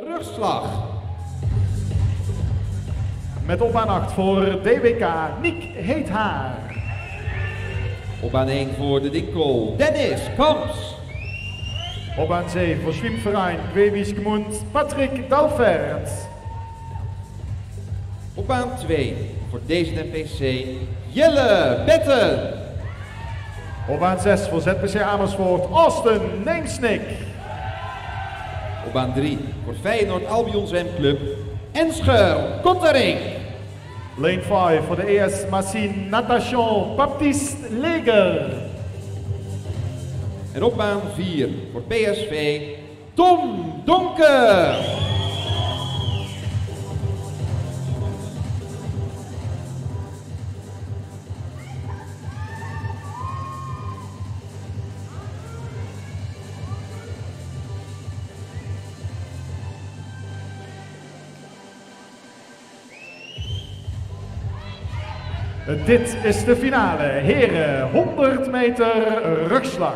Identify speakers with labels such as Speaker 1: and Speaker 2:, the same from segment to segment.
Speaker 1: Rugslag.
Speaker 2: Met op aan 8 voor DWK Niek Heethaar.
Speaker 1: Op aan 1 voor de Dinkel. Dennis Kamps.
Speaker 2: Op aan 7 voor Schwimmverein Gwebisch Gemoend Patrick Dalvert.
Speaker 1: Op aan 2 voor deze NPC Jelle Betten.
Speaker 2: Op aan 6 voor ZPC Amersfoort Austin Neemsnik.
Speaker 1: Op aan 3 voor Feyenoord Albion Zwemclub Enschel Kottering.
Speaker 2: Lane 5 voor de ES Machine Natation Baptiste Leger.
Speaker 1: En op baan 4 voor PSV Tom Donker.
Speaker 2: Dit is de finale. Heren, 100 meter rugslag.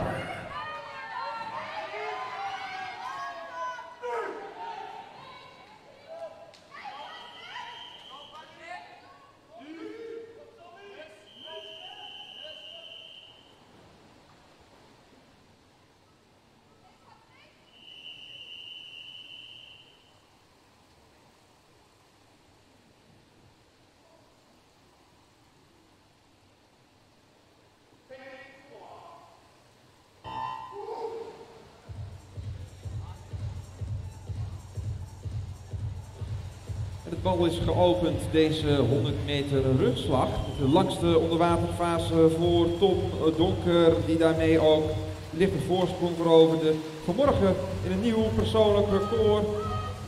Speaker 1: Het bal is geopend, deze 100 meter rugslag. De langste onderwaterfase voor Tom Donker, die daarmee ook de lichte voorsprong veroverde. Vanmorgen in een nieuw persoonlijk record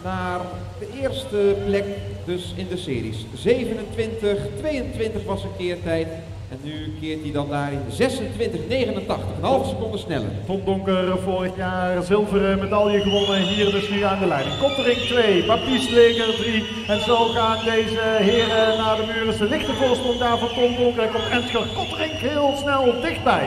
Speaker 1: naar de eerste plek dus in de series. 27, 22 was een keertijd. En nu keert hij dan daar in 26, 89, een halve seconde sneller.
Speaker 2: Tom Donker vorig jaar zilveren medaille gewonnen. Hier dus nu aan de leiding. Kottering 2, Baptiste Leger 3. En zo gaan deze heren naar de muren. De lichte voorsprong daar van Tom Donker. En komt Enschel Kottering heel snel dichtbij.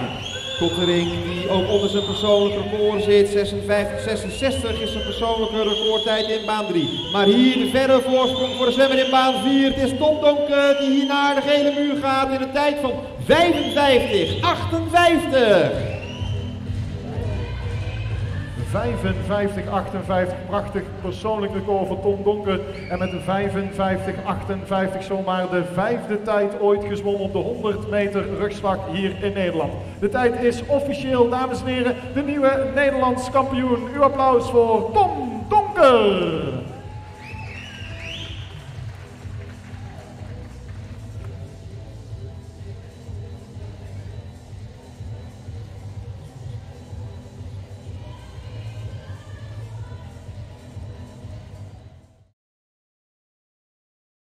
Speaker 1: Kottering die ook onder zijn persoonlijk record zit. 56, 66 is zijn persoonlijke recordtijd in baan 3. Maar hier de verre voorsprong voor de zwemmer in baan 4. Het is Tom die hier naar de gele muur gaat in een tijd van 55, 58.
Speaker 2: 55, 58, prachtig persoonlijk record voor Tom Donker. En met een 55, 58 zomaar de vijfde tijd ooit gezwommen op de 100 meter rugslag hier in Nederland. De tijd is officieel, dames en heren, de nieuwe Nederlands kampioen. Uw applaus voor Tom Donker.